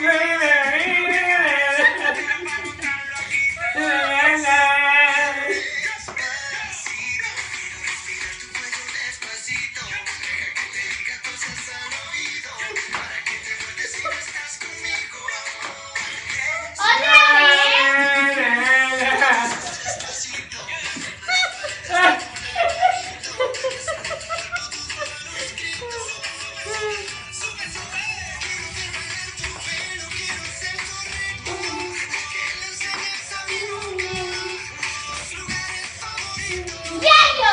it. Yeah! Dạ, dạ.